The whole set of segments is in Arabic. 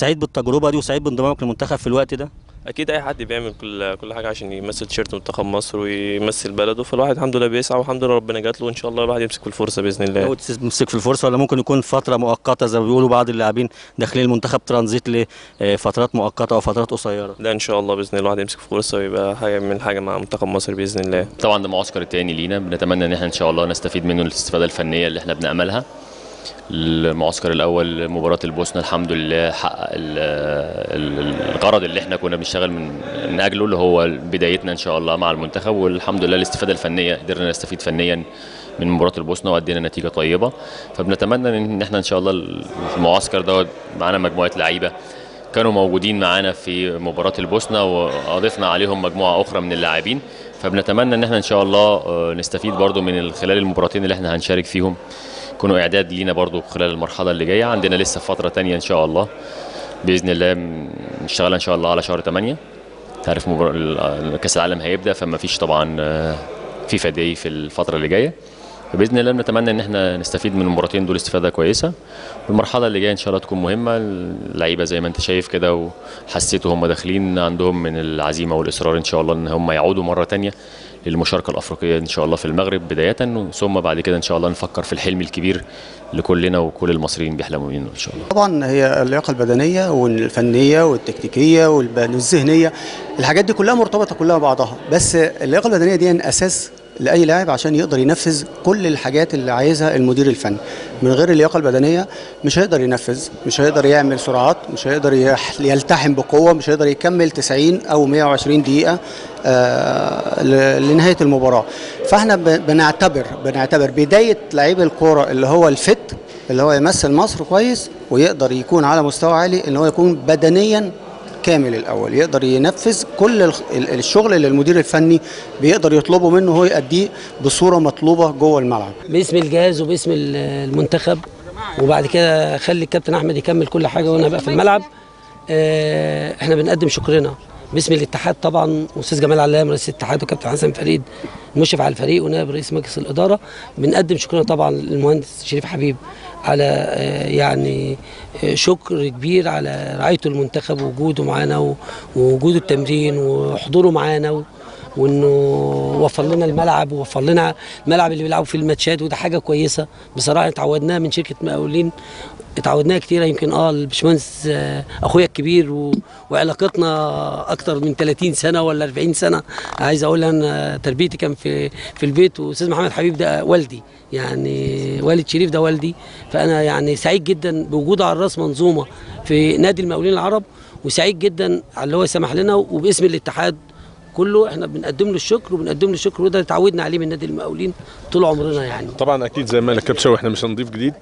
سعيد بالتجربة دي وسعيد بانضمامك للمنتخب في الوقت ده؟ أكيد أي حد بيعمل كل كل حاجة عشان يمثل تيشيرت منتخب مصر ويمثل بلده فالواحد الحمد لله بيسعى والحمد لله ربنا جات له وان شاء الله الواحد يمسك في الفرصة بإذن الله. ناوي تمسك في الفرصة ولا ممكن يكون فترة مؤقتة زي ما بيقولوا بعض اللاعبين داخلين المنتخب ترانزيت لفترات مؤقتة أو فترات قصيرة. ده إن شاء الله بإذن الله الواحد يمسك في فرصة ويبقى حاجة من حاجة مع منتخب مصر بإذن الله. طبعا ده المعسكر الثاني لينا بنتمنى إن إحنا إن شاء الله نستفيد منه الاستفادة الفنية اللي إحنا بنأملها. المعسكر الأول مباراه البوسنة الحمد لله حقق ال- ال- الغرض اللي إحنا كنا بنشتغل من من أجله اللي هو بدايتنا إن شاء الله مع المنتخب والحمد لله الاستفادة الفنية قدرنا نستفيد فنيا من مباراة البوسنة وادينا نتيجة طيبة. فبنتمنى إن إحنا إن شاء الله المعسكر دوت معانا مجموعة لعيبة كانوا موجودين معانا في مباراة البوسنة واضفنا عليهم مجموعة أخرى من اللاعبين. فبنتمنى إن إحنا إن شاء الله آه، نستفيد برضو من خلال المباراتين اللي إحنا هنشارك فيهم. يكونوا إعداد لينا برضو خلال المرحلة اللي جاية. عندنا لسه فترة تانية إن شاء الله. بإذن الله نشتغل إن شاء الله على شهر 8 تعرف مبار... كأس العالم هيبدأ فما فيش طبعا آه، فيفا داي في الفترة اللي جاية. فباذن الله بنتمنى إن إحنا نستفيد من المباراتين دول استفادة كويسة. والمرحله اللي جاية إن شاء الله تكون مهمة. اللعيبة زي ما أنت شايف كده وحسيتوا هم داخلين عندهم من العزيمة والإصرار إن شاء الله إن هم يعودوا مرة تانية للمشاركة الأفريقية إن شاء الله في المغرب بداية. ثم بعد كده إن شاء الله نفكر في الحلم الكبير اللي كلنا وكل المصريين بيحلموا منه إن شاء الله. طبعا هي اللياقة البدنية والفنية والتكتيكية والذهنية الحاجات دي كلها مرتبطة كلها ببعضها. بس اللياقة البدنية دي أساس لأي لاعب عشان يقدر ينفذ كل الحاجات اللي عايزها المدير الفني. من غير اللياقة البدنية مش هيقدر ينفذ مش هيقدر يعمل سرعات مش هيقدر يلتحم بقوة مش هيقدر يكمل 90 أو 120 دقيقة آه، لنهاية المباراة. فإحنا بنعتبر بنعتبر بداية لعيب الكورة اللي هو الفت اللي هو يمثل مصر كويس ويقدر يكون على مستوى عالي إن هو يكون بدنيا كامل الأول. يقدر ينفذ كل الشغل اللي المدير الفني بيقدر يطلبه منه هو يأديه بصورة مطلوبة جوه الملعب. باسم الجهاز وباسم ال- المنتخب وبعد كده خلي الكابتن أحمد يكمل كل حاجة وأنا بقى في الملعب. آه، إحنا بنقدم شكرنا. باسم الاتحاد طبعا أستاذ جمال علام رئيس الاتحاد وكابتن حسن فريد المشرف على الفريق ونائب رئيس مجلس الإدارة. بنقدم شكرنا طبعا للمهندس شريف حبيب على آه، يعني آه، شكر كبير على رعايته المنتخب ووجوده معانا ووجوده التمرين وحضوره معانا وإنه وفر لنا الملعب ووفر لنا الملعب اللي بيلعبوا فيه الماتشات وده حاجة كويسة. بصراحة اتعودناها من شركة مقاولين اتعودناها كتير. يمكن آه الباشمهندس أخويا الكبير و... وعلاقتنا أكتر من 30 سنة ولا 40 سنة. عايز أقول أنا تربيتي كان في في البيت وأستاذ محمد حبيب ده والدي. يعني والد شريف ده والدي. فأنا يعني سعيد جدا بوجود على الرأس منظومة في نادي المقاولين العرب وسعيد جدا على اللي هو سمح لنا وباسم الاتحاد كله إحنا بنقدم له الشكر وبنقدم له الشكر وده اتعودنا عليه من نادي المقاولين طول عمرنا يعني. طبعا أكيد زي ما قال شوقي إحنا مش هنضيف جديد.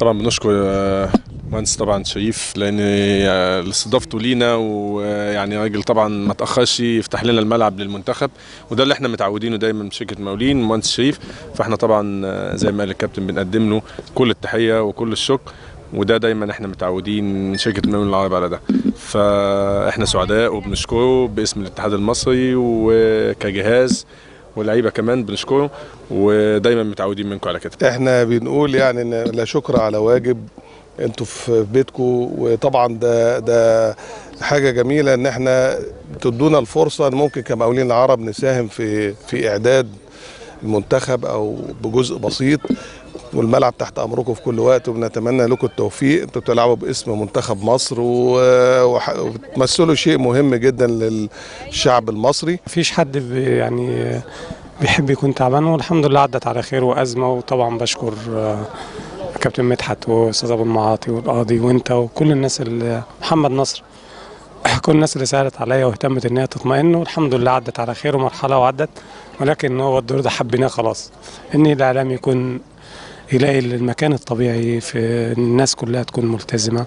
طبعا بنشكر آه، مهندس طبعا شريف لأن آه، استضافته لينا ويعني راجل طبعا ما تأخرش يفتح لنا الملعب للمنتخب وده اللي إحنا متعودينه دايما من شركة مقاولين مهندس شريف. فإحنا طبعا آه، زي ما قال الكابتن بنقدم له كل التحية وكل الشكر. وده دايما إحنا متعودين شركة المقاولين العرب على ده. فإحنا سعداء وبنشكره باسم الاتحاد المصري وكجهاز واللعيبة كمان بنشكره ودايما متعودين منكم على كده. إحنا بنقول يعني إن لا شكر على واجب أنتوا في بيتكم وطبعا ده ده حاجة جميلة إن إحنا تدونا الفرصة إن ممكن كمقاولين العرب نساهم في في إعداد المنتخب أو بجزء بسيط والملعب تحت أمركم في كل وقت وبنتمنى لكم التوفيق. أنتوا بتلعبوا باسم منتخب مصر وبتمثلوا شيء مهم جدا للشعب المصري. مفيش حد يعني بيحب يكون تعبان والحمد لله عدت على خير وأزمة. وطبعا بشكر آه، كابتن مدحت وأستاذ أبو المعاطي والقاضي وأنت وكل الناس اللي محمد نصر. كل الناس اللي سألت عليا واهتمت ان هي تطمئن والحمد لله عدت على خير ومرحلة وعدت ولكن هو الدور ده حبيناه خلاص. إن الإعلام يكون يلاقي المكان الطبيعي في الناس كلها تكون ملتزمة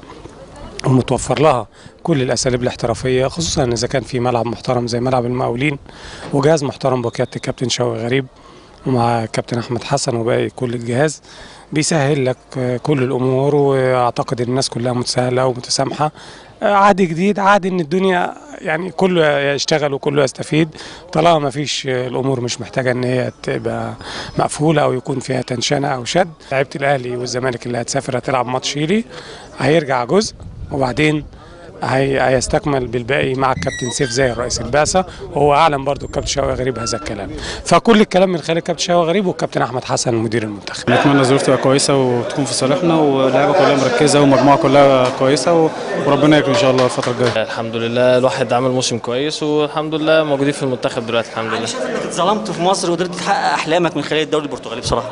ومتوفر لها كل الأساليب الاحترافية خصوصا إذا كان في ملعب محترم زي ملعب المقاولين وجهاز محترم بقياده الكابتن شوقي غريب. ومع الكابتن أحمد حسن وباقي كل الجهاز بيسهل لك كل الأمور وأعتقد الناس كلها متساهلة ومتسامحه عهد جديد عهد إن الدنيا يعني كله يشتغل وكله يستفيد. طالما ما فيش الأمور مش محتاجة إن هي تبقى مقفولة أو يكون فيها تنشنة أو شد لعيبة الأهلي والزمالك اللي هتسافر هتلعب ماتش يلي هيرجع جزء وبعدين هيستكمل بالباقي مع الكابتن سيف زاهر رئيس البعثه وهو أعلن برضو الكابتن شوقي غريب هذا الكلام. فكل الكلام من خلال الكابتن شوقي غريب والكابتن أحمد حسن مدير المنتخب. نتمنى الظروف تبقى كويسة وتكون في صالحنا واللعيبه كلها مركزة والمجموعه كلها كويسة و- وربنا يكرم إن شاء الله الفترة الجاية. الحمد لله الواحد عمل موسم كويس والحمد لله موجودين في المنتخب دلوقتي الحمد لله. شايف إنك اتظلمت في مصر وقدرت تحقق أحلامك من خلال الدوري البرتغالي بصراحة.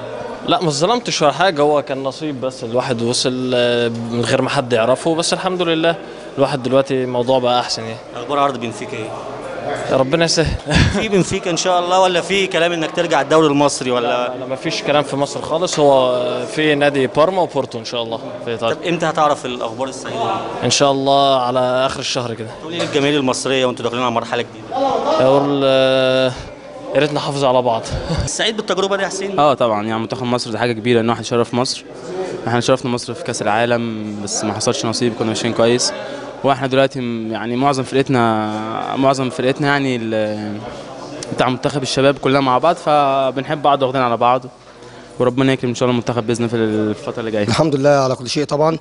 لا مش ظلمتش ولا حاجة هو كان نصيب بس الواحد وصل آه، من غير ما حد يعرفه بس الحمد لله. الواحد دلوقتي الموضوع بقى أحسن يعني. أخبار عرض بنفيكا إيه؟ ربنا يسهل. في بنفيكا إن شاء الله ولا في كلام إنك ترجع الدوري المصري ولا؟ لا ما فيش كلام في مصر خالص. هو في نادي بارما وبورتو إن شاء الله في إيطاليا. طب إمتى هتعرف الأخبار السعيده إن شاء الله على آخر الشهر كده. تقول إيه للجماهير المصرية وأنتوا داخلين على مرحلة جديدة. أقول آه، يا ريت نحافظ على بعض. سعيد بالتجربة دي يا حسين؟ آه طبعا. يعني منتخب مصر ده حاجة كبيرة إن واحد يشرف مصر. إحنا شرفنا مصر في كأس العالم بس ما حصلش نصيب كنا ماشيين كويس. وإحنا دلوقتي يعني معظم فرقتنا معظم فرقتنا يعني بتاع منتخب الشباب كلنا مع بعض فبنحب بعض واخدين على بعض. وربنا يكرم إن شاء الله المنتخب بإذن في الفترة اللي جاية. الحمد لله على كل شيء طبعا.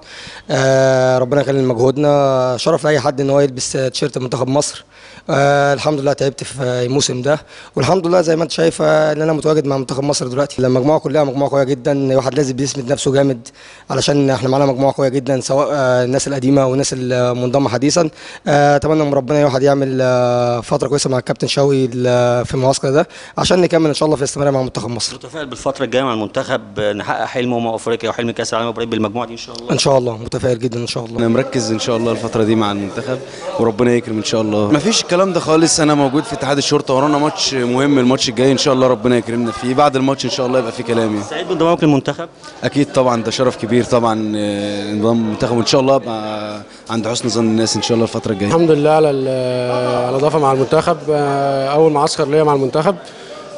آه ربنا يخلي مجهودنا. شرف لأي حد إن هو يلبس تيشيرت منتخب مصر. آه الحمد لله تعبت في الموسم ده. والحمد لله زي ما أنت شايفه إن أنا متواجد مع منتخب مصر دلوقتي. المجموعه كلها مجموعة قوية جدا. الواحد لازم بيسند نفسه جامد علشان إحنا معانا مجموعة قوية جدا سواء آه الناس القديمة والناس المنضمة حديثا. آه أتمنى من ربنا الواحد يعمل آه فترة كويسة مع الكابتن شوقي ال- في المعسكر ده عشان نكمل إن شاء الله في الاستمرار مع منتخب مصر. متفائل بالفترة الجاية مع المنتخب نحقق حلم امم أفريقيا وحلم كأس العالم قريب بالمجموعة دي إن شاء الله. إن شاء الله متفائل جدا إن شاء الله. أنا مركز إن شاء الله الفترة دي مع المنتخب وربنا يكرم إن شاء الله. مفيش الكلام ده خالص أنا موجود في اتحاد الشرطة ورانا ماتش مهم الماتش الجاي إن شاء الله ربنا يكرمنا فيه. بعد الماتش إن شاء الله يبقى في كلام يعني. سعيد بانضمامك للمنتخب؟ أكيد طبعا ده شرف كبير طبعا آه، انضمام المنتخب. وإن شاء الله أبقى عند حسن ظن الناس إن شاء الله الفترة الجاية. الحمد لله على ال- على الإضافة مع المنتخب. آه، أول معسكر ليا مع المنتخب.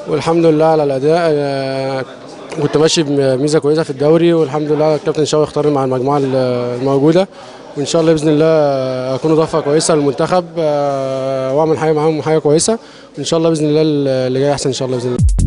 والحمد لله على الأداء آه، كنت ماشي بميزه كويسة في الدوري والحمد لله الكابتن شاوي اختارني مع المجموعة الموجودة. وإن شاء الله بإذن الله أكون إضافة كويسة للمنتخب آه، وأعمل حاجة معاهم حاجة كويسة. وإن شاء الله بإذن الله اللي جاي أحسن إن شاء الله بإذن الله.